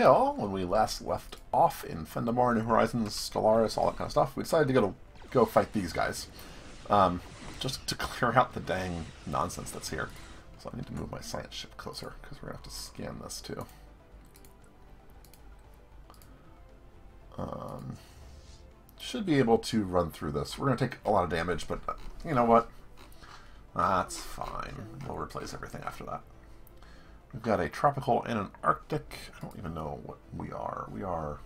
Hill, when we last left off in Fen Domar, New Horizons, Stellaris, all that kind of stuff, we decided to go to go fight these guys. Um, just to clear out the dang nonsense that's here. So I need to move my science ship closer, because we're going to have to scan this too. Um, should be able to run through this. We're going to take a lot of damage, but uh, you know what? That's fine. We'll replace everything after that. We've got a tropical and an arctic. I don't even know what we are. We are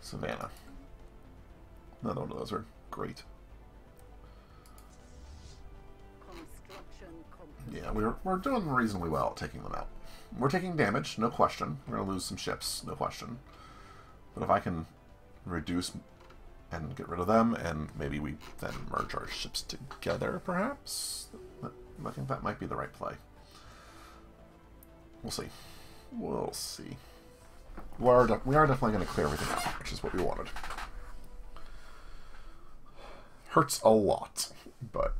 Savannah. None of those are great. Yeah, we're, we're doing reasonably well at taking them out. We're taking damage, no question. We're going to lose some ships, no question. But if I can reduce and get rid of them, and maybe we then merge our ships together, perhaps? I think that might be the right play. We'll see. We'll see. We are, we are definitely going to clear everything out, which is what we wanted. Hurts a lot, but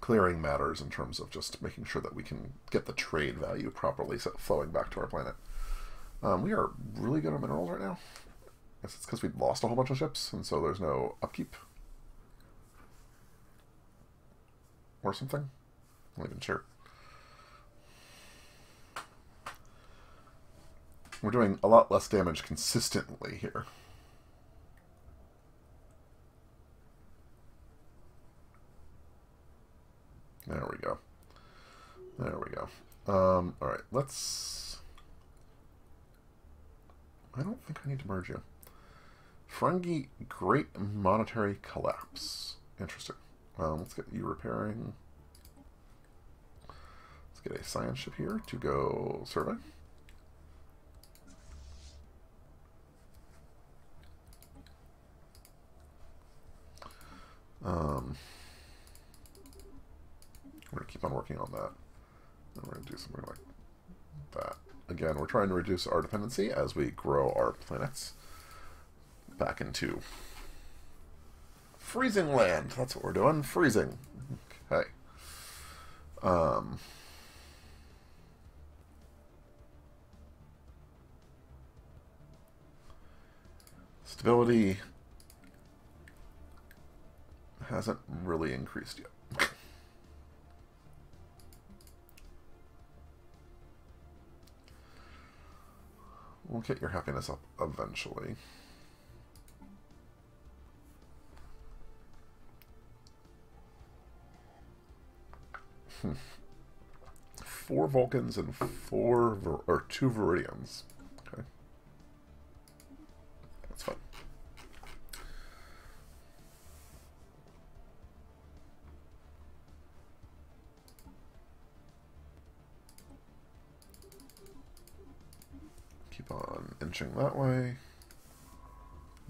clearing matters in terms of just making sure that we can get the trade value properly flowing back to our planet. Um, we are really good on minerals right now. I guess it's because we've lost a whole bunch of ships, and so there's no upkeep. Or something. I'm not even sure. We're doing a lot less damage consistently here. There we go. There we go. Um, Alright, let's... I don't think I need to merge you. Ferengi Great Monetary Collapse. Interesting. Um, let's get you repairing. Let's get a science ship here to go survey. Um, we're going to keep on working on that. And we're going to do something like that. Again, we're trying to reduce our dependency as we grow our planets back into freezing land. That's what we're doing. Freezing. Okay. Um, stability hasn't really increased yet. we'll get your happiness up eventually. Four Vulcans and four, or two Viridians. That way.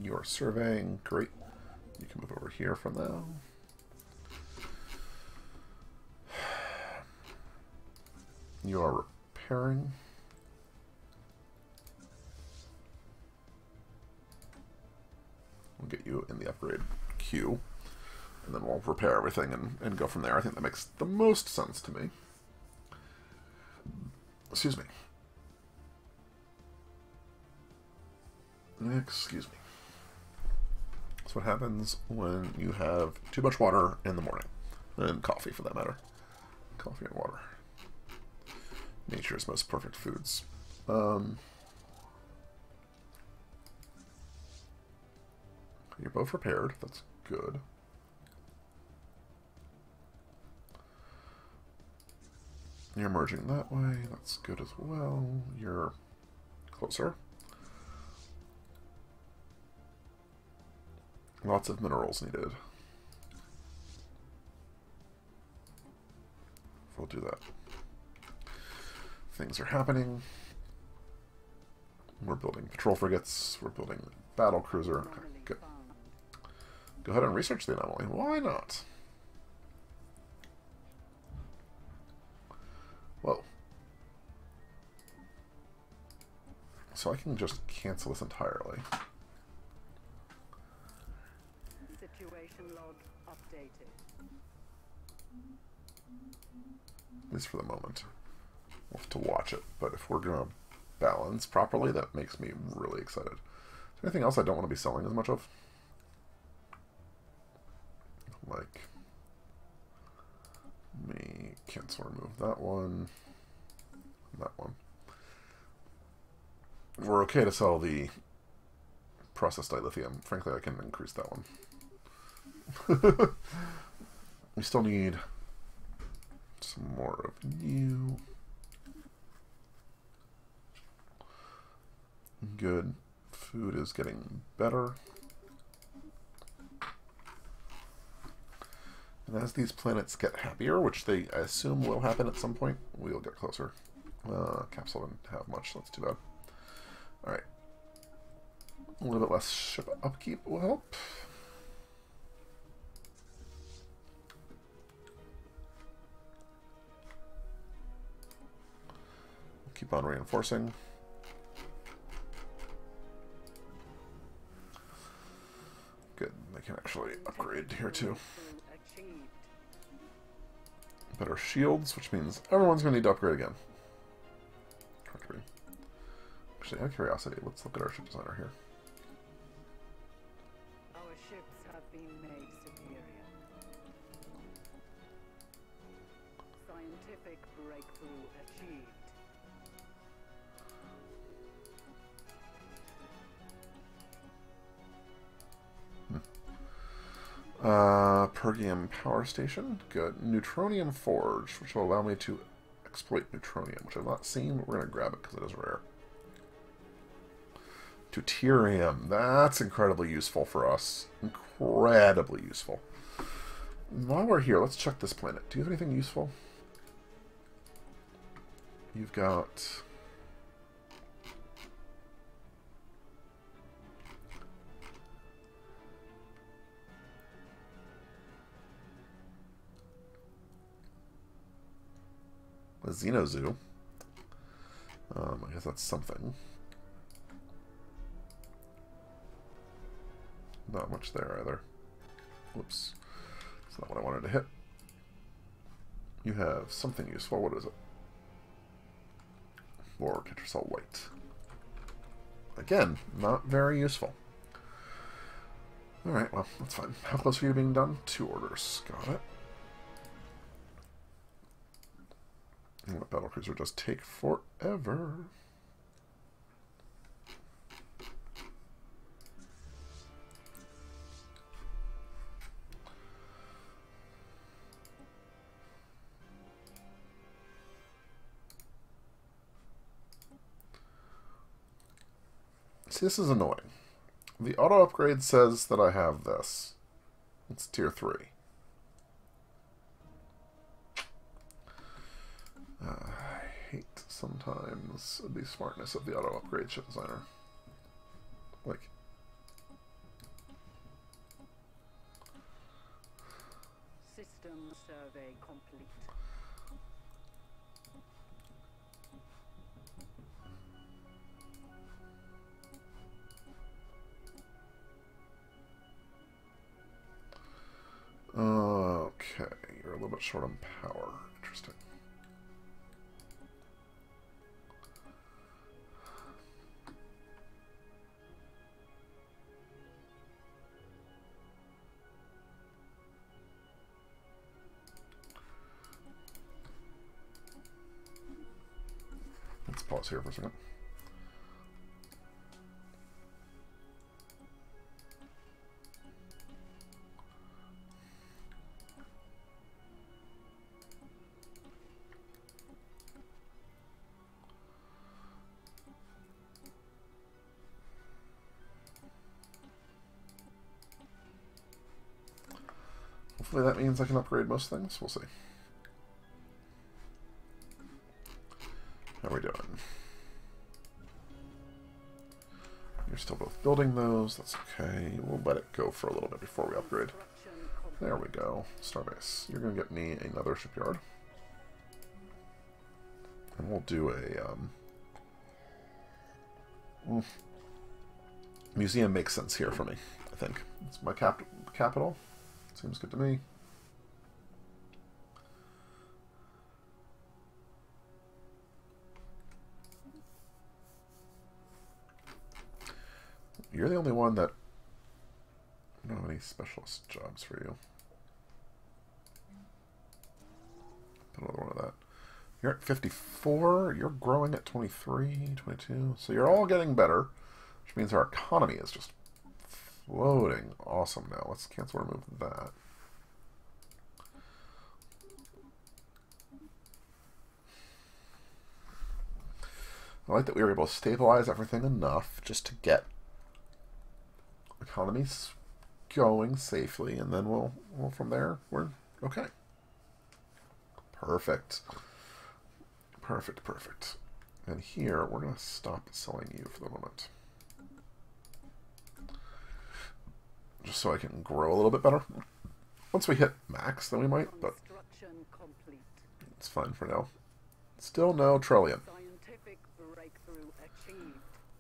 You're surveying. Great. You can move over here from now. You are repairing. We'll get you in the upgrade queue. And then we'll repair everything and, and go from there. I think that makes the most sense to me. Excuse me. Excuse me. That's what happens when you have too much water in the morning. And coffee, for that matter. Coffee and water. Nature's most perfect foods. Um, you're both repaired. That's good. You're merging that way. That's good as well. You're closer. Lots of minerals needed. We'll do that. Things are happening. We're building patrol frigates. We're building battle cruiser. Okay, good. Go ahead and research the anomaly. Why not? Whoa. So I can just cancel this entirely. Situation log updated. At least for the moment. We'll have to watch it, but if we're going to balance properly, that makes me really excited. Is there anything else I don't want to be selling as much of? Like, let me cancel remove that one, that one. We're okay to sell the processed dilithium. Frankly, I can increase that one. we still need some more of you. Good. Food is getting better. And as these planets get happier, which they I assume will happen at some point, we'll get closer. Uh, capsule didn't have much, so that's too bad. Alright. A little bit less ship upkeep will help. On reinforcing. Good, they can actually upgrade here too. Better shields, which means everyone's going to need to upgrade again. Actually, out of curiosity, let's look at our ship designer here. Power Station. Good. Neutronium Forge, which will allow me to exploit Neutronium, which I've not seen, but we're going to grab it because it is rare. Deuterium. That's incredibly useful for us. Incredibly useful. While we're here, let's check this planet. Do you have anything useful? You've got... Xenozoo. Um, I guess that's something. Not much there either. Whoops. That's not what I wanted to hit. You have something useful. What is it? Or Ketracel White. Again, not very useful. Alright, well, that's fine. How close are you to being done? Two orders. Got it. Let battle cruiser just take forever. See, this is annoying. The auto upgrade says that I have this. It's tier 3. Sometimes the smartness of the auto upgrade ship designer. Like, System survey complete. Okay, you're a little bit short on power. Interesting. Here for a second. Hopefully that means I can upgrade most things. We'll see. Building those. That's okay. We'll let it go for a little bit before we upgrade. There we go. Starbase. You're going to get me another shipyard. And we'll do a... Um, mm, museum makes sense here for me, I think. It's my cap capital. Seems good to me. You're the only one that... I don't have any specialist jobs for you. Put another one of that. You're at 54. You're growing at 23, 22. So you're all getting better, which means our economy is just floating awesome now. Let's cancel remove that. I like that we were able to stabilize everything enough just to get economies going safely, and then we'll, well from there, we're okay. Perfect. Perfect, perfect. And here, we're going to stop selling you for the moment. Just so I can grow a little bit better. Once we hit max, then we might, but it's fine for now. Still no trellium.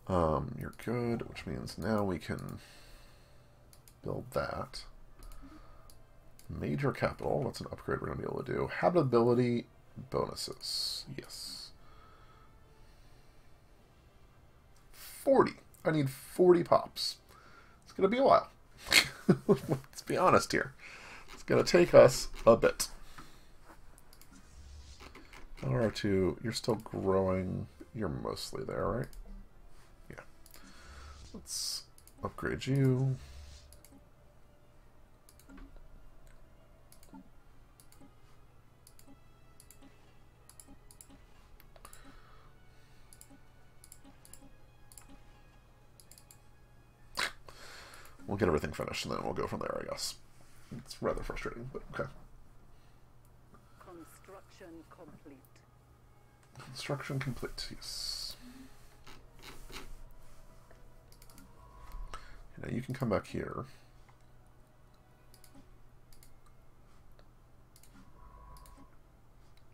Um, you're good, which means now we can build that. Major capital, that's an upgrade we're going to be able to do. Habitability bonuses, yes. 40. I need 40 pops. It's going to be a while. Let's be honest here. It's going to take us a bit. R2, you're still growing. You're mostly there, right? Yeah. Let's upgrade you. Get everything finished and then we'll go from there, I guess. It's rather frustrating, but okay. Construction complete. Construction complete, yes. Now you can come back here.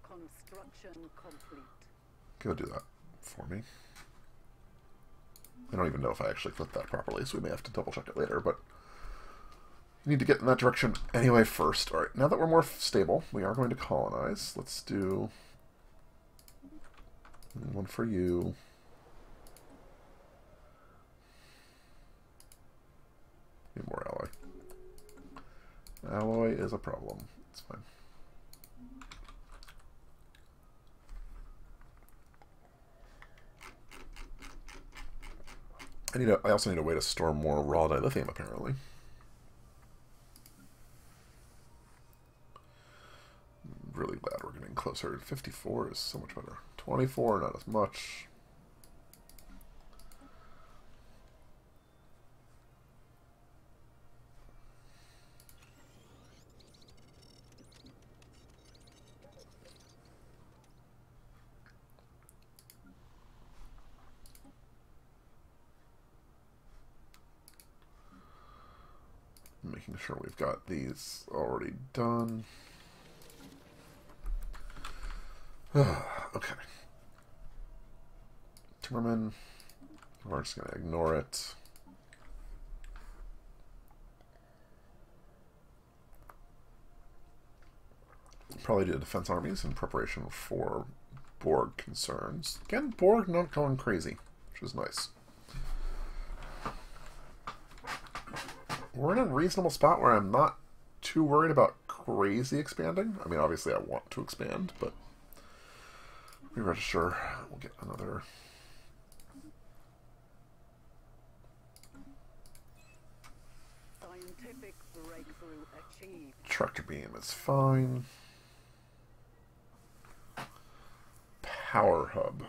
Construction complete. Go do that for me. I don't even know if I actually flipped that properly, so we may have to double check it later, but you need to get in that direction anyway first. Alright, now that we're more stable, we are going to colonize. Let's do one for you. Need more alloy. Alloy is a problem. It's fine. I need a, I also need a way to store more raw dilithium, apparently. really glad we're getting closer. 54 is so much better. 24, not as much. Making sure we've got these already done. okay. Timmerman. We're just going to ignore it. Probably do defense armies in preparation for Borg concerns. Again, Borg not going crazy, which is nice. We're in a reasonable spot where I'm not too worried about crazy expanding. I mean, obviously I want to expand, but re-register. We'll get another... Scientific breakthrough achieved. Tractor beam is fine. Power hub.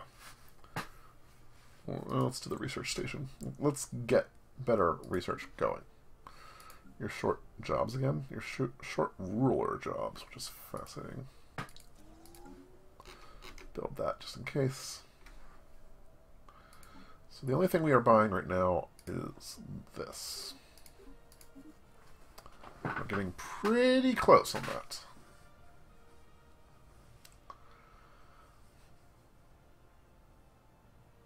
Well, let's do the research station. Let's get better research going your short jobs again. Your sh short ruler jobs, which is fascinating. Build that just in case. So the only thing we are buying right now is this. We're getting pretty close on that.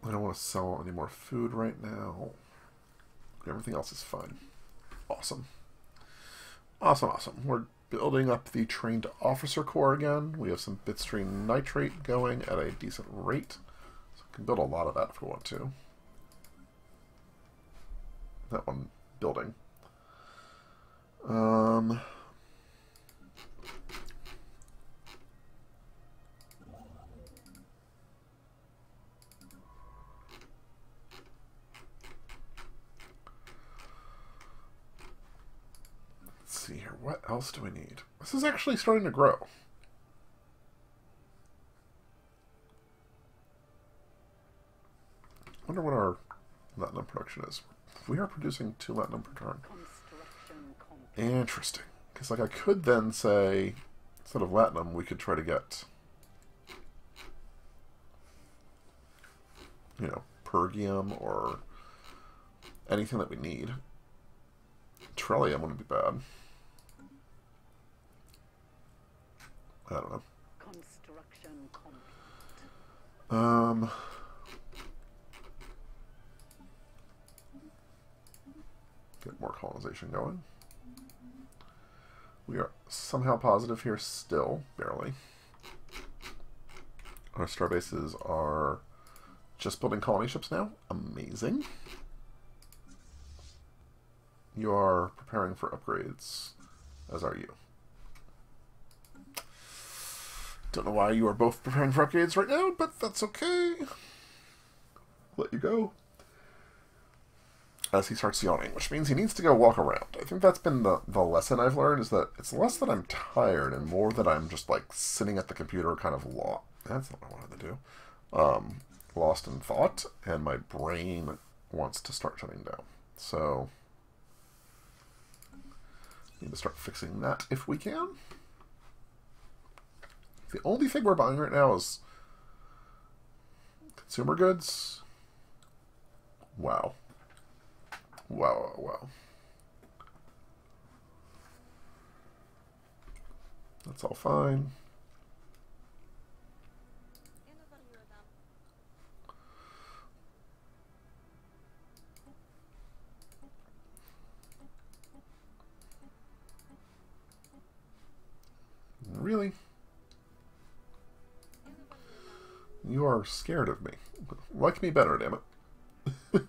I don't want to sell any more food right now. Everything else is fine. Awesome. Awesome, awesome. We're building up the trained officer corps again. We have some bitstream nitrate going at a decent rate. So we can build a lot of that if we want to. that one building. Um, let's see here. What else do we need? This is actually starting to grow. wonder what our latinum production is. We are producing two latinum per turn. Interesting. Because, like, I could then say, instead of latinum, we could try to get, you know, pergium or anything that we need. Trellium wouldn't be bad. I don't know. Construction complete. Um, get more colonization going. We are somehow positive here still, barely. Our star bases are just building colony ships now. Amazing. You are preparing for upgrades, as are you. Don't know why you are both preparing for upgrades right now, but that's okay. Let you go. As he starts yawning, which means he needs to go walk around. I think that's been the, the lesson I've learned, is that it's less that I'm tired and more that I'm just, like, sitting at the computer kind of lost. That's not what I wanted to do. Um, lost in thought, and my brain wants to start shutting down. So, need to start fixing that if we can. The only thing we're buying right now is consumer goods. Wow. Wow, wow. That's all fine. Really? You are scared of me. Like me better, damn it.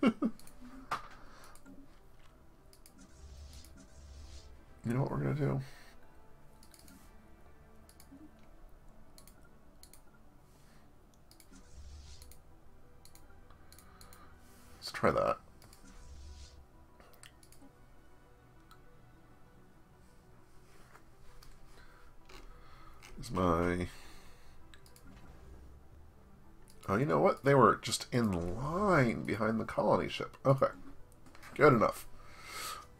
you know what we're gonna do? Let's try that. Is my Oh, you know what? They were just in line behind the colony ship. Okay. Good enough.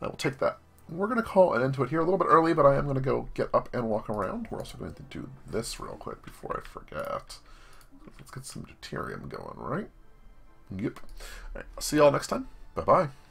I will take that. We're going to call an end to it here a little bit early, but I am going to go get up and walk around. We're also going to do this real quick before I forget. Let's get some deuterium going, right? Yep. All right, I'll see y'all next time. Bye-bye.